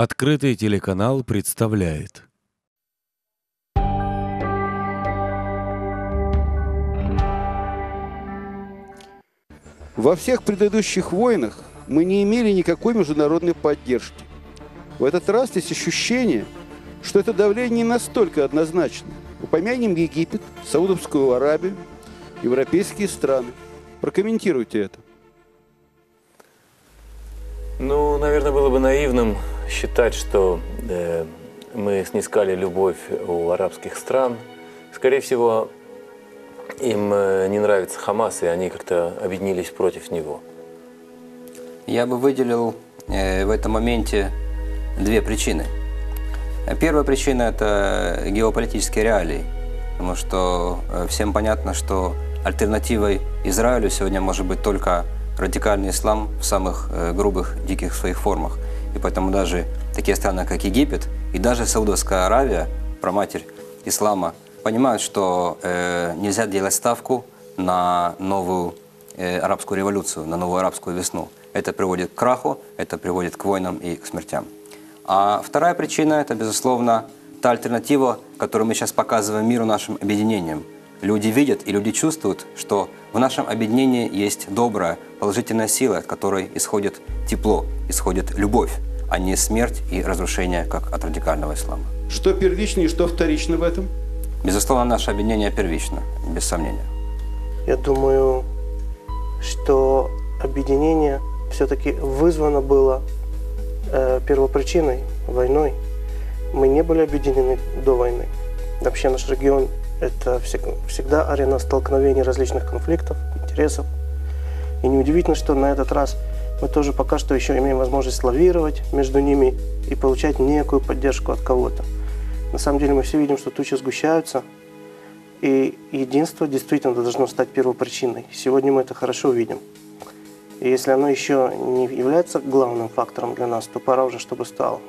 Открытый телеканал представляет Во всех предыдущих войнах мы не имели никакой международной поддержки. В этот раз есть ощущение, что это давление не настолько однозначно. Упомянем Египет, Саудовскую Аравию, европейские страны. Прокомментируйте это. Ну, наверное, было бы наивным считать, что э, мы снискали любовь у арабских стран. Скорее всего, им э, не нравится Хамас, и они как-то объединились против него. Я бы выделил э, в этом моменте две причины. Первая причина – это геополитические реалии, потому что э, всем понятно, что альтернативой Израилю сегодня может быть только радикальный ислам в самых э, грубых, диких своих формах. И поэтому даже такие страны, как Египет и даже Саудовская Аравия, проматерь ислама, понимают, что э, нельзя делать ставку на новую э, арабскую революцию, на новую арабскую весну. Это приводит к краху, это приводит к войнам и к смертям. А вторая причина – это, безусловно, та альтернатива, которую мы сейчас показываем миру нашим объединением. Люди видят и люди чувствуют, что в нашем объединении есть добрая, положительная сила, от которой исходит тепло, исходит любовь, а не смерть и разрушение, как от радикального ислама. Что первично и что вторично в этом? Безусловно, наше объединение первично, без сомнения. Я думаю, что объединение все-таки вызвано было э, первопричиной, войной. Мы не были объединены до войны. Вообще наш регион – это всегда арена столкновений различных конфликтов, интересов. И неудивительно, что на этот раз мы тоже пока что еще имеем возможность лавировать между ними и получать некую поддержку от кого-то. На самом деле мы все видим, что тучи сгущаются, и единство действительно должно стать первопричиной. Сегодня мы это хорошо видим. И если оно еще не является главным фактором для нас, то пора уже, чтобы стало.